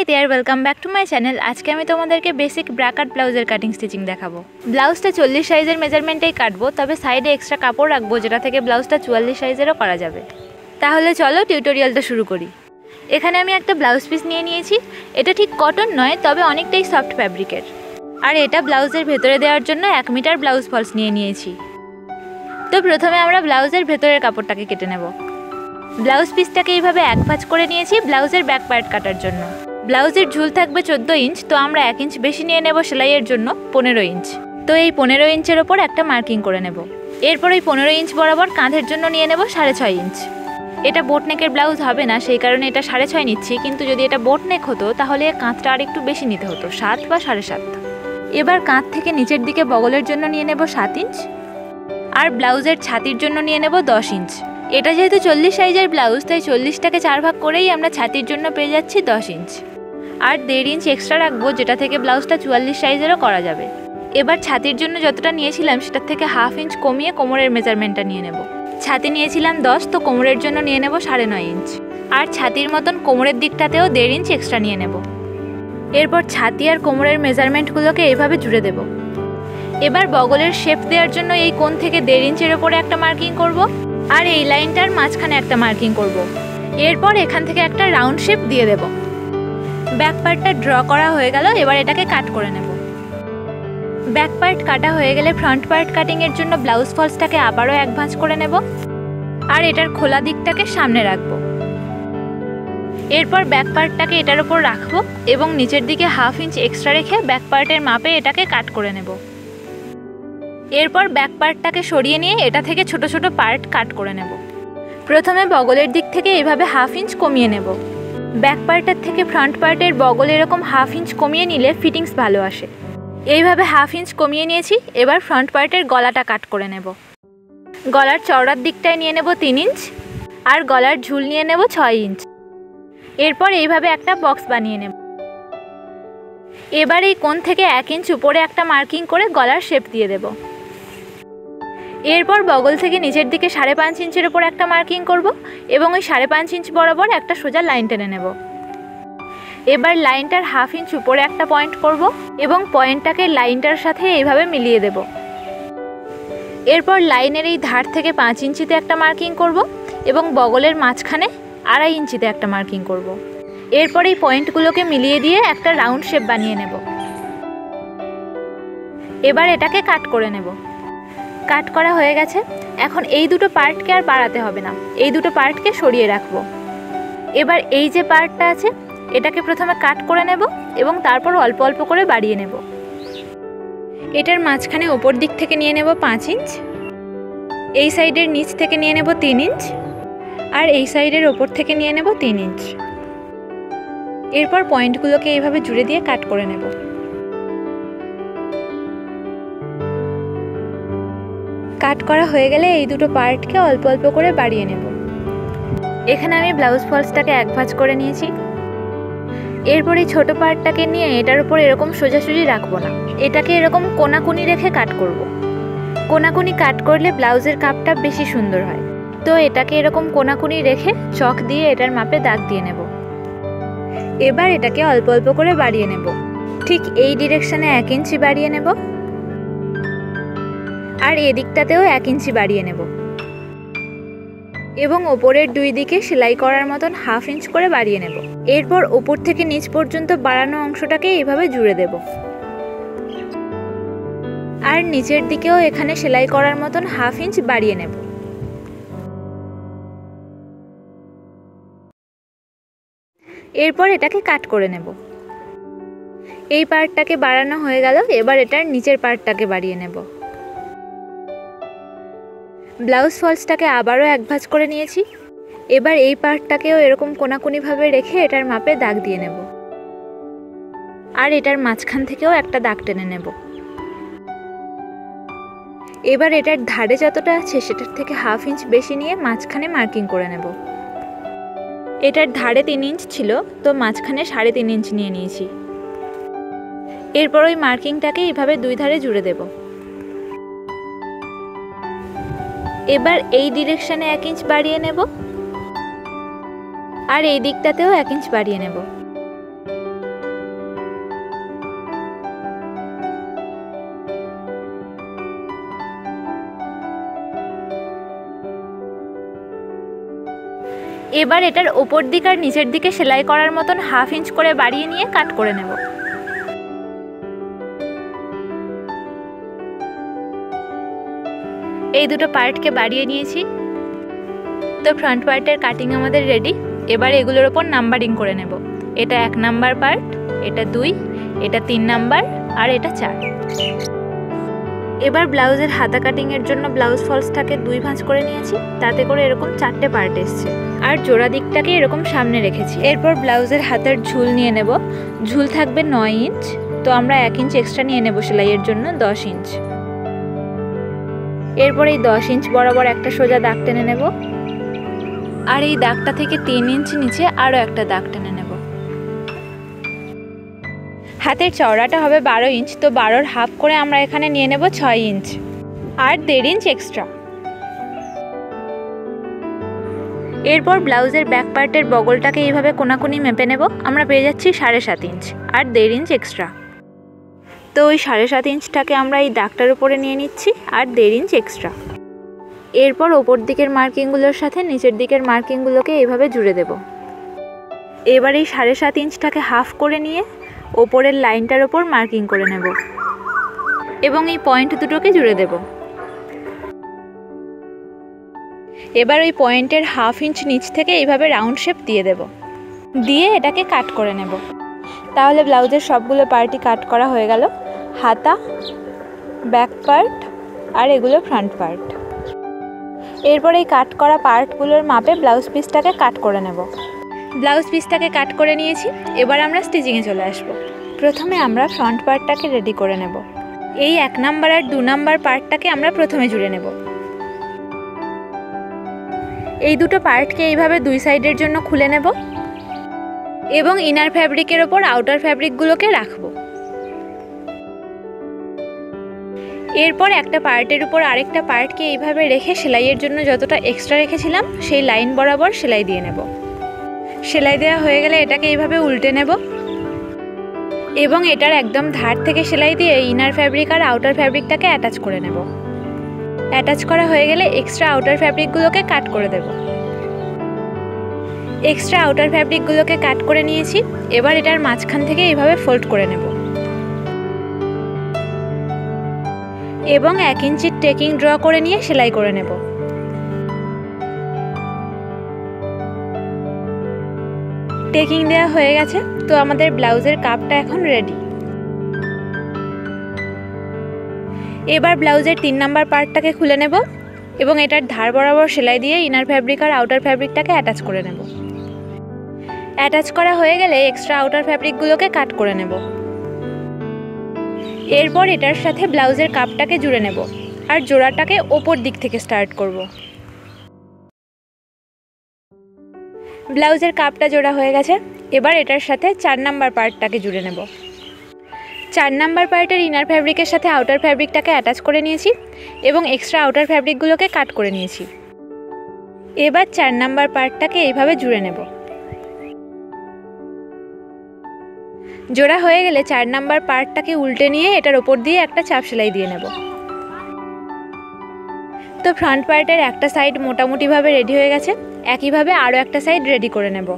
Hi there, welcome back to my channel. আজকে আমি তোমাদেরকে বেসিক ব্র্যাকাট ব্লাউজের কাটিং স্টিচিং দেখাবো। ব্লাউজটা চল্লিশ সাইজের মেজারমেন্টেই কাটবো, তবে সাইডে এক্সট্রা কাপড় রাখব, যেটা থেকে ব্লাউজটা চুয়াল্লিশ সাইজেরও করা যাবে। তাহলে চলো টিউটোরিয়ালটা শুরু করি। এখানে আমি একটা ব্লাউজ পিস নিয়ে নিয়েছি। এটা ঠিক কটন নয়, তবে অনেকটাই সফট ফ্যাব্রিকের আর এটা ব্লাউজের ভেতরে দেওয়ার জন্য এক মিটার ব্লাউজ ফলস নিয়ে নিয়েছি। তো প্রথমে আমরা ব্লাউজের ভেতরের কাপড়টাকে কেটে নেব। ব্লাউজ পিসটাকে এইভাবে এক ভাঁজ করে নিয়েছি, ব্লাউজের ব্যাক পার্ট কাটার জন্য। ব্লাউজের ঝুল থাকবে চোদ্দ ইঞ্চ, তো আমরা এক ইঞ্চ বেশি নিয়ে নেব সেলাইয়ের জন্য পনেরো ইঞ্চ। তো এই পনেরো ইঞ্চের ওপর একটা মার্কিং করে নেব। এরপর ওই পনেরো ইঞ্চ বরাবর কাঁধের জন্য নিয়ে নেব সাড়ে ছয় ইঞ্চ। এটা বোট নেকের ব্লাউজ হবে না, সেই কারণে এটা সাড়ে ছয় নিচ্ছি, কিন্তু যদি এটা বোট নেক হতো, তাহলে কাঁধটা আর একটু বেশি নিতে হতো, সাত বা সাড়ে সাত। এবার কাঁধ থেকে নিচের দিকে বগলের জন্য নিয়ে নেব সাত ইঞ্চ, আর ব্লাউজের ছাতির জন্য নিয়ে নেব দশ ইঞ্চ। এটা যেহেতু চল্লিশ সাইজের ব্লাউজ, তাই চল্লিশটাকে চার ভাগ করেই আমরা ছাতির জন্য পেয়ে যাচ্ছি দশ ইঞ্চ। আর দেড় ইঞ্চ এক্সট্রা রাখব, যেটা থেকে ব্লাউজটা চুয়াল্লিশ সাইজেরও করা যাবে। এবার ছাতির জন্য যতটা নিয়েছিলাম, সেটার থেকে হাফ ইঞ্চ কমিয়ে কোমরের মেজারমেন্টটা নিয়ে নেব। ছাতি নিয়েছিলাম দশ, তো কোমরের জন্য নিয়ে নেব সাড়ে নয় ইঞ্চ আর ছাতির মতন কোমরের দিকটাতেও দেড় ইঞ্চ এক্সট্রা নিয়ে নেব। এরপর ছাতি আর কোমরের মেজারমেন্টগুলোকে এভাবে জুড়ে দেব। এবার বগলের শেপ দেওয়ার জন্য এই কোণ থেকে দেড় ইঞ্চের ওপরে একটা মার্কিং করব, আর এই লাইনটার মাঝখানে একটা মার্কিং করব। এরপর এখান থেকে একটা রাউন্ড শেপ দিয়ে দেব। ব্যাক পার্টটা ড্র করা হয়ে গেল, এবার এটাকে কাট করে নেব। ব্যাক পার্ট কাটা হয়ে গেলে ফ্রন্ট পার্ট কাটিংয়ের জন্য ব্লাউজ ফলসটাকে আবারও এক ভাঁজ করে নেব আর এটার খোলা দিকটাকে সামনে রাখব। এরপর ব্যাক পার্টটাকে এটার ওপর রাখব এবং নিচের দিকে হাফ ইঞ্চ এক্সট্রা রেখে ব্যাক পার্টের মাপে এটাকে কাট করে নেব। এরপর ব্যাক পার্টটাকে সরিয়ে নিয়ে এটা থেকে ছোট ছোট পার্ট কাট করে নেব। প্রথমে বগলের দিক থেকে এইভাবে হাফ ইঞ্চ কমিয়ে নেব। ব্যাক পার্টের থেকে ফ্রন্ট পার্টের বগল এরকম হাফ ইঞ্চ কমিয়ে নিলে ফিটিংস ভালো আসে। এইভাবে হাফ ইঞ্চ কমিয়ে নিয়েছি, এবার ফ্রন্ট পার্টের গলাটা কাট করে নেব। গলার চওড়ার দিকটায় নিয়ে নেব তিন ইঞ্চ, আর গলার ঝুল নিয়ে নেব ছয় ইঞ্চ। এরপর এইভাবে একটা বক্স বানিয়ে নেব। এবার এই কোণ থেকে এক ইঞ্চ উপরে একটা মার্কিং করে গলার শেপ দিয়ে দেব। এরপর বগল থেকে নিচের দিকে সাড়ে পাঁচ ইঞ্চের উপর একটা মার্কিং করব এবং ওই সাড়ে পাঁচ ইঞ্চ বরাবর একটা সোজা লাইন টেনে নেব। এবার লাইনটার হাফ ইঞ্চ উপরে একটা পয়েন্ট করব এবং পয়েন্টটাকে লাইনটার সাথে এইভাবে মিলিয়ে দেব। এরপর লাইনের এই ধার থেকে পাঁচ ইঞ্চিতে একটা মার্কিং করব এবং বগলের মাঝখানে আড়াই ইঞ্চিতে একটা মার্কিং করব। এরপর এই পয়েন্টগুলোকে মিলিয়ে দিয়ে একটা রাউন্ড শেপ বানিয়ে নেব। এবার এটাকে কাট করে নেব। কাট করা হয়ে গেছে। এখন এই দুটো পার্টকে আর বাড়াতে হবে না। এই দুটো পার্টকে সরিয়ে রাখব। এবার এই যে পার্টটা আছে, এটাকে প্রথমে কাট করে নেব এবং তারপর অল্প অল্প করে বাড়িয়ে নেব। এটার মাঝখানে ওপর দিক থেকে নিয়ে নেব পাঁচ ইঞ্চ। এই সাইডের নিচ থেকে নিয়ে নেব তিন ইঞ্চ। আর এই সাইডের ওপর থেকে নিয়ে নেব তিন ইঞ্চ। এরপর পয়েন্টগুলোকে এইভাবে জুড়ে দিয়ে কাট করে নেব। কাট করা হয়ে গেলে এই দুটো পার্টকে অল্প অল্প করে বাড়িয়ে নেব। এখানে আমি ব্লাউজ ফলসটাকে এক ভাঁজ করে নিয়েছি। এরপর এই ছোটো পার্টটাকে নিয়ে এটার উপর এরকম সোজাসুজি রাখব না। এটাকে এরকম কোনাকুনি রেখে কাট করব। কোনাকুনি কাট করলে ব্লাউজের কাপটা বেশি সুন্দর হয়। তো এটাকে এরকম কোনাকুনি রেখে চক দিয়ে এটার মাপে দাগ দিয়ে নেব। এবার এটাকে অল্প অল্প করে বাড়িয়ে নেব। ঠিক এই ডিরেকশানে এক ইঞ্চি বাড়িয়ে নেব। আর এদিকটাতেও এক ইঞ্চি বাড়িয়ে নেব। এবং ওপরের দুই দিকে সেলাই করার মতন হাফ ইঞ্চ করে বাড়িয়ে নেব। এরপর ওপর থেকে নিচ পর্যন্ত বাড়ানো অংশটাকে এইভাবে জুড়ে দেব। আর নিচের দিকেও এখানে সেলাই করার মতন হাফ ইঞ্চ বাড়িয়ে নেব। এরপর এটাকে কাট করে নেব। এই পার্টটাকে বাড়ানো হয়ে গেল, এবার এটার নিচের পার্টটাকে বাড়িয়ে নেব। ব্লাউজ ফলসটাকে আবারও এক ভাঁজ করে নিয়েছি। এবার এই পার্টটাকেও এরকম কোনাকুনিভাবে রেখে এটার মাপে দাগ দিয়ে নেব। আর এটার মাঝখান থেকেও একটা দাগ টেনে নেব। এবার এটার ধারে যতটা আছে সেটার থেকে হাফ ইঞ্চ বেশি নিয়ে মাঝখানে মার্কিং করে নেব। এটার ধারে তিন ইঞ্চ ছিল, তো মাঝখানে সাড়ে তিন ইঞ্চ নিয়ে নিয়েছি। এরপর ওই মার্কিংটাকে এইভাবে দুই ধারে জুড়ে দেব। এবার এই ডিরেকশানে এক ইঞ্চ বাড়িয়ে নেব। আর এই দিকটাতেও এক ইঞ্চ বাড়িয়ে নেব। এবার এটার ওপর দিক আর নিচের দিকে সেলাই করার মতন হাফ ইঞ্চ করে বাড়িয়ে নিয়ে কাট করে নেব। এই দুটো পার্টকে বাড়িয়ে নিয়েছি। তো ফ্রন্ট পার্টের কাটিং আমাদের রেডি এবার এগুলোর ওপর নাম্বারিং করে নেব। এটা এক নাম্বার পার্ট এটা দুই, এটা তিন নাম্বার আর এটা চার। এবার ব্লাউজের হাতা কাটিংয়ের জন্য ব্লাউজ ফলসটাকে দুই ভাঁজ করে নিয়েছি। তাতে করে এরকম চারটে পার্ট এসছে। আর জোড়া দিকটাকে এরকম সামনে রেখেছি। এরপর ব্লাউজের হাতের ঝুল নিয়ে নেব। ঝুল থাকবে নয় ইঞ্চ তো আমরা এক ইঞ্চ এক্সট্রা নিয়ে নেব সেলাইয়ের জন্য দশ ইঞ্চ এরপর এই দশ ইঞ্চ বরাবর একটা সোজা দাগ টেনে নেব। আর এই দাগটা থেকে তিন ইঞ্চ নিচে আরও একটা দাগ টেনে নেব। হাতের চওড়াটা হবে বারো ইঞ্চ, তো বারোর হাফ করে আমরা এখানে নিয়ে নেব ছয় ইঞ্চ। আর দেড় ইঞ্চ এক্সট্রা। এরপর ব্লাউজের ব্যাক পার্টের বগলটাকে এইভাবে কোনাকুনি মেপে নেব। আমরা পেয়ে যাচ্ছি সাড়ে সাত ইঞ্চ, আর দেড় ইঞ্চ এক্সট্রা। তো ওই সাড়ে সাত ইঞ্চটাকে আমরা এই দাগটার উপরে নিয়ে নিচ্ছি আর দেড় ইঞ্চ এক্সট্রা এরপর ওপর দিকের মার্কিংগুলোর সাথে নিচের দিকের মার্কিংগুলোকে এইভাবে জুড়ে দেব। এবার এই সাড়ে সাত ইঞ্চটাকে হাফ করে নিয়ে ওপরের লাইনটার ওপর মার্কিং করে নেব এবং এই পয়েন্ট দুটোকে জুড়ে দেব। এবার ওই পয়েন্টের হাফ ইঞ্চ নিচ থেকে এইভাবে রাউন্ড শেপ দিয়ে দেব। দিয়ে এটাকে কাট করে নেব। তাহলে ব্লাউজের সবগুলো পার্টি কাট করা হয়ে গেল। হাতা ব্যাক পার্ট আর এগুলো ফ্রন্ট পার্ট এরপর এই কাট করা পার্টগুলোর মাপে ব্লাউজ পিসটাকে কাট করে নেব। ব্লাউজ পিসটাকে কাট করে নিয়েছি, এবার আমরা স্টিচিংয়ে চলে আসব। প্রথমে আমরা ফ্রন্ট পার্টটাকে রেডি করে নেব। এই এক নাম্বার আর দু নাম্বার পার্টটাকে আমরা প্রথমে জুড়ে নেব। এই দুটো পার্টকে এইভাবে দুই সাইডের জন্য খুলে নেব এবং ইনার ফ্যাব্রিকের ওপর আউটার ফ্যাব্রিকগুলোকে রাখব। এরপর একটা পার্টের উপর আরেকটা পার্টকে এইভাবে রেখে সেলাইয়ের জন্য যতটা এক্সট্রা রেখেছিলাম, সেই লাইন বরাবর সেলাই দিয়ে নেব। সেলাই দেওয়া হয়ে গেলে এটাকে এইভাবে উল্টে নেব। এবং এটার একদম ধার থেকে সেলাই দিয়ে ইনার ফ্যাব্রিক আর আউটার ফ্যাব্রিকটাকে অ্যাটাচ করে নেব। অ্যাটাচ করা হয়ে গেলে এক্সট্রা আউটার ফ্যাব্রিকগুলোকে কাট করে দেব। এক্সট্রা আউটার ফ্যাব্রিকগুলোকে কাট করে নিয়েছি। এবার এটার মাঝখান থেকে এইভাবে ফোল্ড করে নেব। এবং এক ইঞ্চির টেকিং ড্র করে নিয়ে সেলাই করে নেব। টেকিং দেওয়া হয়ে গেছে, তো আমাদের ব্লাউজের কাপটা এখন রেডি এবার ব্লাউজের তিন নাম্বার পার্টটাকে খুলে নেব এবং এটার ধার বরাবর সেলাই দিয়ে ইনার ফ্যাব্রিক আর আউটার ফ্যাব্রিকটাকে অ্যাটাচ করে নেব। অ্যাটাচ করা হয়ে গেলে এক্সট্রা আউটার ফ্যাব্রিকগুলোকে কাট করে নেব। এরপর এটার সাথে ব্লাউজের কাপটাকে জুড়ে নেব আর জোড়াটাকে ওপর দিক থেকে স্টার্ট করব। ব্লাউজের কাপটা জোড়া হয়ে গেছে, এবার এটার সাথে চার নাম্বার পার্টটাকে জুড়ে নেব। চার নাম্বার পার্টের ইনার ফ্যাব্রিকের সাথে আউটার ফ্যাব্রিকটাকে অ্যাটাচ করে নিয়েছি এবং এক্সট্রা আউটার ফ্যাব্রিকগুলোকে কাট করে নিয়েছি। এবার চার নাম্বার পার্টটাকে এইভাবে জুড়ে নেব। জোড়া হয়ে গেলে চার নাম্বার পার্টটাকে উল্টে নিয়ে এটার ওপর দিয়ে একটা চাপ সেলাই দিয়ে নেব। তো ফ্রন্ট পার্টের একটা সাইড মোটামুটিভাবে রেডি হয়ে গেছে, একইভাবে আরও একটা সাইড রেডি করে নেব।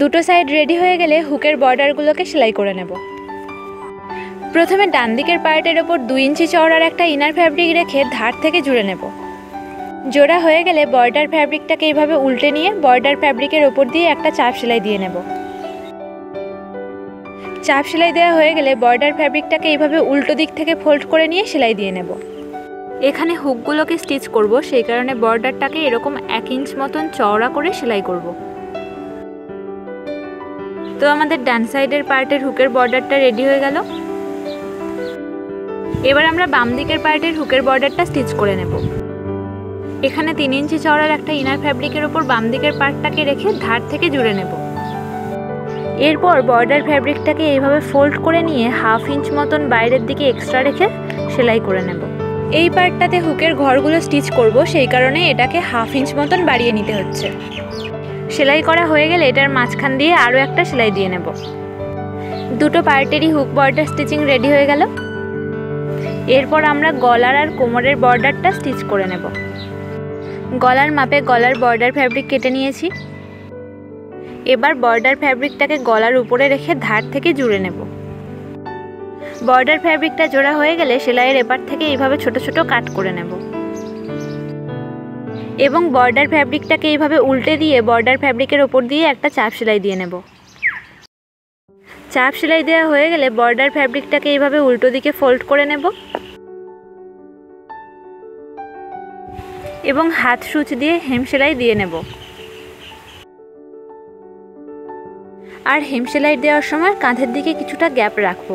দুটো সাইড রেডি হয়ে গেলে হুকের বর্ডারগুলোকে সেলাই করে নেব। প্রথমে ডান দিকের পার্টের ওপর দুই ইঞ্চি চওড়ার একটা ইনার ফ্যাব্রিক রেখে ধার থেকে জুড়ে নেব। জোড়া হয়ে গেলে বর্ডার ফ্যাব্রিকটাকে এইভাবে উল্টে নিয়ে বর্ডার ফ্যাব্রিকের ওপর দিয়ে একটা চাপ সেলাই দিয়ে নেব। চাপ সেলাই দেওয়া হয়ে গেলে বর্ডার ফ্যাব্রিকটাকে এইভাবে উল্টো দিক থেকে ফোল্ড করে নিয়ে সেলাই দিয়ে নেব। এখানে হুকগুলোকে স্টিচ করব, সেই কারণে বর্ডারটাকে এরকম এক ইঞ্চ মতন চওড়া করে সেলাই করব। তো আমাদের ডান সাইডের পার্টের হুকের বর্ডারটা রেডি হয়ে গেল। এবার আমরা বাম দিকের পার্টের হুকের বর্ডারটা স্টিচ করে নেব। এখানে তিন ইঞ্চি চওড়ার একটা ইনার ফ্যাব্রিকের ওপর বাম দিকের পার্টটাকে রেখে ধার থেকে জুড়ে নেব। এরপর বর্ডার ফ্যাব্রিকটাকে এইভাবে ফোল্ড করে নিয়ে হাফ ইঞ্চ মতন বাইরের দিকে এক্সট্রা রেখে সেলাই করে নেব। এই পার্টটাতে হুকের ঘরগুলো স্টিচ করব, সেই কারণে এটাকে হাফ ইঞ্চ মতন বাড়িয়ে নিতে হচ্ছে। সেলাই করা হয়ে গেলে এটার মাঝখান দিয়ে আরও একটা সেলাই দিয়ে নেব। দুটো পার্টেরই হুক বর্ডার স্টিচিং রেডি হয়ে গেল। এরপর আমরা গলার আর কোমরের বর্ডারটা স্টিচ করে নেব। গলার মাপে গলার বর্ডার ফ্যাব্রিক কেটে নিয়েছি। এবার বর্ডার ফ্যাব্রিকটাকে গলার উপরে রেখে ধার থেকে জুড়ে নেব। বর্ডার ফ্যাব্রিকটা জোড়া হয়ে গেলে সেলাইয়ের এপার থেকে এইভাবে ছোট ছোট কাট করে নেব। এবং বর্ডার ফ্যাব্রিকটাকে এইভাবে উল্টে দিয়ে বর্ডার ফ্যাব্রিকের ওপর দিয়ে একটা চাপ সেলাই দিয়ে নেব। চাপ সেলাই দেওয়া হয়ে গেলে বর্ডার ফ্যাব্রিকটাকে এইভাবে উল্টো দিকে ফোল্ড করে নেব। এবং হাত সূচ দিয়ে হেম সেলাই দিয়ে নেব। আর হেম সেলাই দেওয়ার সময় কাঁধের দিকে কিছুটা গ্যাপ রাখব।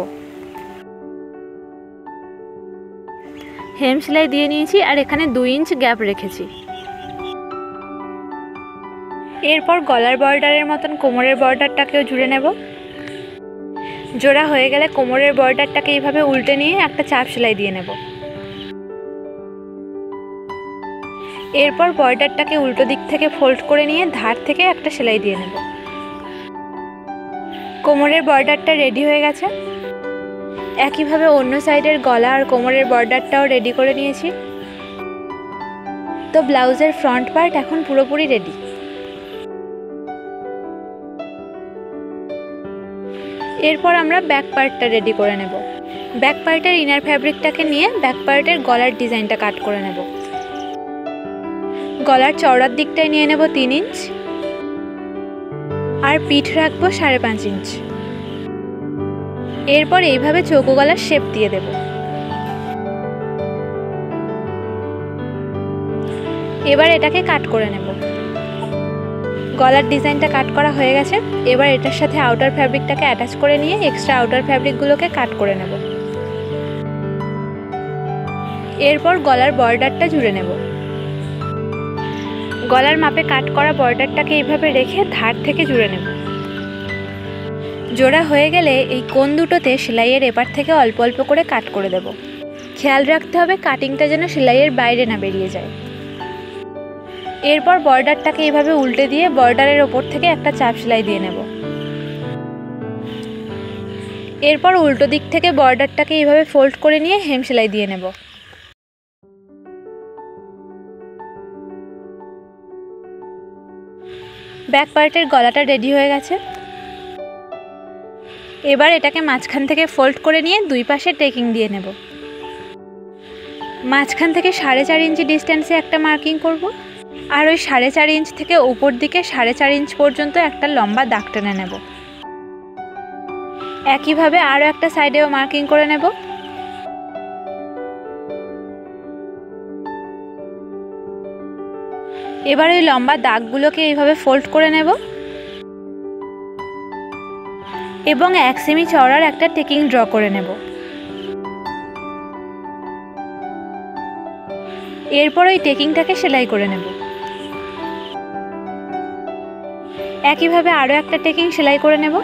হেম সেলাই দিয়ে নিয়েছি আর এখানে দুই ইঞ্চ গ্যাপ রেখেছি। এরপর গলার বর্ডারের মতন কোমরের বর্ডারটাকেও জুড়ে নেব। জোড়া হয়ে গেলে কোমরের বর্ডারটাকে এইভাবে উল্টে নিয়ে একটা চাপ সেলাই দিয়ে নেব। এরপর বর্ডারটাকে উল্টো দিক থেকে ফোল্ড করে নিয়ে ধার থেকে একটা সেলাই দিয়ে নেব। কোমরের বর্ডারটা রেডি হয়ে গেছে। একইভাবে অন্য সাইডের গলা আর কোমরের বর্ডারটাও রেডি করে নিয়েছি। তো ব্লাউজের ফ্রন্ট পার্ট এখন পুরোপুরি রেডি। এরপর আমরা ব্যাক পার্টটা রেডি করে নেব। ব্যাক পার্টের ইনার ফ্যাব্রিকটাকে নিয়ে ব্যাক পার্টের গলার ডিজাইনটা কাট করে নেব। গলার চওড়ার দিকটায় নিয়ে নেব তিন ইঞ্চ আর পিঠ রাখব সাড়ে পাঁচ ইঞ্চ। এরপর এইভাবে চৌকো গলার শেপ দিয়ে দেব। এবার এটাকে কাট করে নেব। গলার ডিজাইনটা কাট করা হয়ে গেছে। এবার এটার সাথে আউটার ফ্যাব্রিকটাকে অ্যাটাচ করে নিয়ে এক্সট্রা আউটার ফ্যাব্রিকগুলোকে কাট করে নেব। এরপর গলার বর্ডারটা জুড়ে নেব। গলার মাপে কাট করা বর্ডারটাকে এইভাবে রেখে ধার থেকে জুড়ে নেব। জোড়া হয়ে গেলে এই কোন দুটোতে সেলাইয়ের এপার থেকে অল্প অল্প করে কাট করে দেব। খেয়াল রাখতে হবে কাটিংটা যেন সেলাইয়ের বাইরে না বেরিয়ে যায়। এরপর বর্ডারটাকে এইভাবে উল্টে দিয়ে বর্ডারের ওপর থেকে একটা চাপ সেলাই দিয়ে নেব। এরপর উল্টো দিক থেকে বর্ডারটাকে এইভাবে ফোল্ড করে নিয়ে হেম সেলাই দিয়ে নেব। ব্যাক পার্টের গলাটা রেডি হয়ে গেছে। এবার এটাকে মাঝখান থেকে ফোল্ড করে নিয়ে দুই পাশে টেকিং দিয়ে নেব। মাঝখান থেকে সাড়ে চার ইঞ্চি ডিস্টেন্সে একটা মার্কিং করব। আর ওই সাড়ে চার ইঞ্চ থেকে উপর দিকে সাড়ে চার ইঞ্চ পর্যন্ত একটা লম্বা দাগ টেনে নেব। একইভাবে আরও একটা সাইডেও মার্কিং করে নেব। এবার ওই লম্বা দাগগুলোকে এইভাবে ফোল্ড করে নেব। এবং এক সেমি চওড়ার একটা টেকিং ড্র করে নেব। এরপর ওই টেকিংটাকে সেলাই করে নেব। একইভাবে আরও একটা টেকিং সেলাই করে নেব।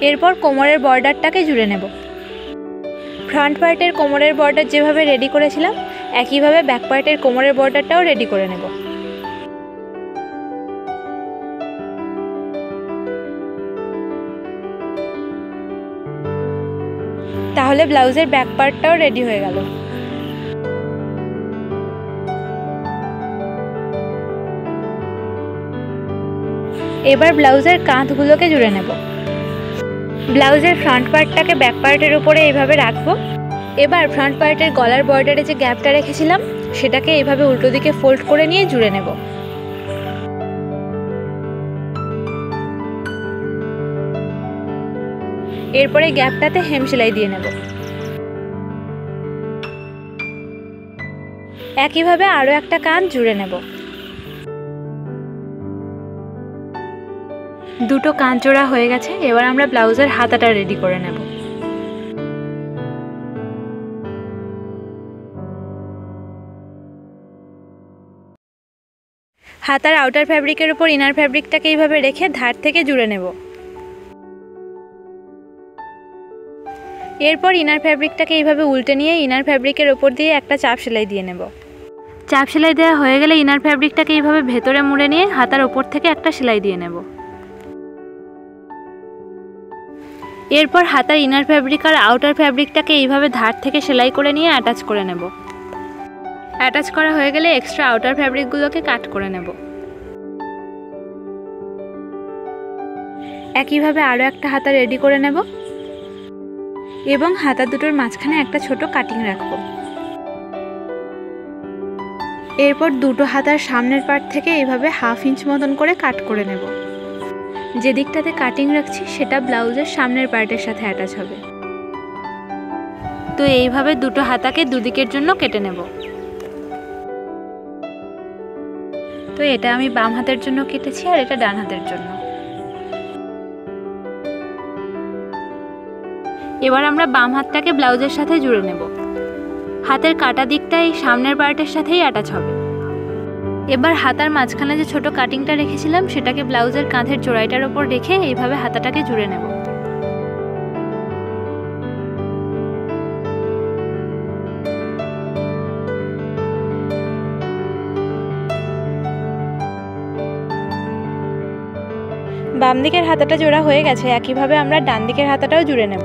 এরপর কোমরের বর্ডারটাকে জুড়ে নেব। ফ্রন্ট পার্টের কোমরের বর্ডার যেভাবে রেডি করেছিলাম একইভাবে ব্যাক পার্টের কোমরের বর্ডারটাও রেডি করে নেব। তাহলে ব্লাউজের ব্যাক পার্টটাও রেডি হয়ে গেল। এবার ব্লাউজের কাঁধগুলোকে জুড়ে নেব। ব্লাউজের ফ্রন্ট পার্টটাকে ব্যাক পার্টের উপরে এইভাবে রাখব। এবার ফ্রন্ট পার্টের গলার বর্ডারে যে গ্যাপটা রেখেছিলাম, সেটাকে এইভাবে উল্টো দিকে ফোল্ড করে নিয়ে জুড়ে নেব। এরপরে গ্যাপটাতে হেম সেলাই দিয়ে নেব। একইভাবে আরও একটা কান জুড়ে নেব। দুটো কান জোড়া হয়ে গেছে, এবার আমরা ব্লাউজের হাতাটা রেডি করে নেব। হাতার আউটার ফ্যাব্রিকের উপর ইনার ফ্যাব্রিকটাকে এইভাবে রেখে ধার থেকে জুড়ে নেব। এরপর ইনার ফ্যাব্রিকটাকে এইভাবে উল্টে নিয়ে ইনার ফ্যাব্রিকের ওপর দিয়ে একটা চাপ সেলাই দিয়ে নেব। চাপ সেলাই দেওয়া হয়ে গেলে ইনার ফ্যাব্রিকটাকে এইভাবে ভেতরে মুড়ে নিয়ে হাতার ওপর থেকে একটা সেলাই দিয়ে নেব। এরপর হাতার ইনার ফ্যাব্রিক আর আউটার ফ্যাব্রিকটাকে এইভাবে ধার থেকে সেলাই করে নিয়ে অ্যাটাচ করে নেব। অ্যাটাচ করা হয়ে গেলে এক্সট্রা আউটার ফ্যাব্রিকগুলোকে কাট করে নেব। একইভাবে আরও একটা হাতা রেডি করে নেব। এবং হাতা দুটোর মাঝখানে একটা ছোট কাটিং রাখব। এরপর দুটো হাতার সামনের পার্ট থেকে এইভাবে হাফ ইঞ্চ মতন করে কাট করে নেব। যে দিকটাতে কাটিং রাখছি, সেটা ব্লাউজের সামনের পার্টের সাথে অ্যাটাচ হবে। তো এইভাবে দুটো হাতাকে দুদিকের জন্য কেটে নেব। তো এটা আমি বাম হাতের জন্য কেটেছি আর এটা ডান হাতের জন্য। এবার আমরা বাম হাতটাকে ব্লাউজের সাথে জুড়ে নেব। হাতের কাটা দিকটা এই সামনের পার্টের সাথেই অ্যাটাচ হবে। এবার হাতার মাঝখানে যে ছোট কাটিংটা রেখেছিলাম, সেটাকে ব্লাউজের কাঁধের জোড়াইটার ওপর রেখে এইভাবে হাতাটাকে জুড়ে নেব। বাম দিকের হাতাটা জোড়া হয়ে গেছে, একইভাবে আমরা ডান দিকের হাতাটাও জুড়ে নেব।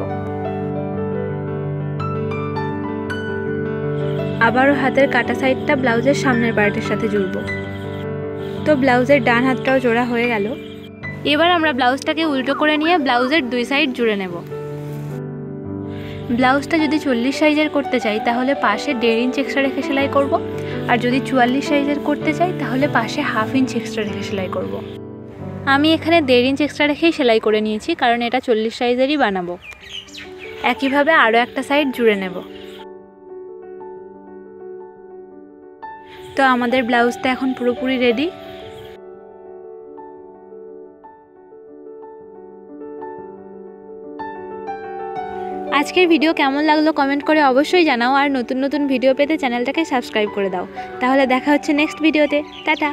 আবারও হাতের কাটা সাইডটা ব্লাউজের সামনের পার্টের সাথে জুড়ব। তো ব্লাউজের ডান হাতটাও জোড়া হয়ে গেল। এবার আমরা ব্লাউজটাকে উল্টো করে নিয়ে ব্লাউজের দুই সাইড জুড়ে নেব। ব্লাউজটা যদি চল্লিশ সাইজের করতে চাই, তাহলে পাশে দেড় ইঞ্চ এক্সট্রা রেখে সেলাই করব। আর যদি চুয়াল্লিশ সাইজের করতে চাই, তাহলে পাশে হাফ ইঞ্চ এক্সট্রা রেখে সেলাই করব। আমি এখানে দেড় ইঞ্চ এক্সট্রা রেখেই সেলাই করে নিয়েছি, কারণ এটা চল্লিশ সাইজেরই বানাবো। একইভাবে আরও একটা সাইড জুড়ে নেব। তো আমাদের ব্লাউজটা এখন পুরোপুরি রেডি আজকের ভিডিও কেমন লাগল কমেন্ট করে অবশ্যই জানাও, আর নতুন নতুন ভিডিও পেতে চ্যানেলটাকে সাবস্ক্রাইব করে দাও। তাহলে দেখা হচ্ছে নেক্সট ভিডিওতে টাটা!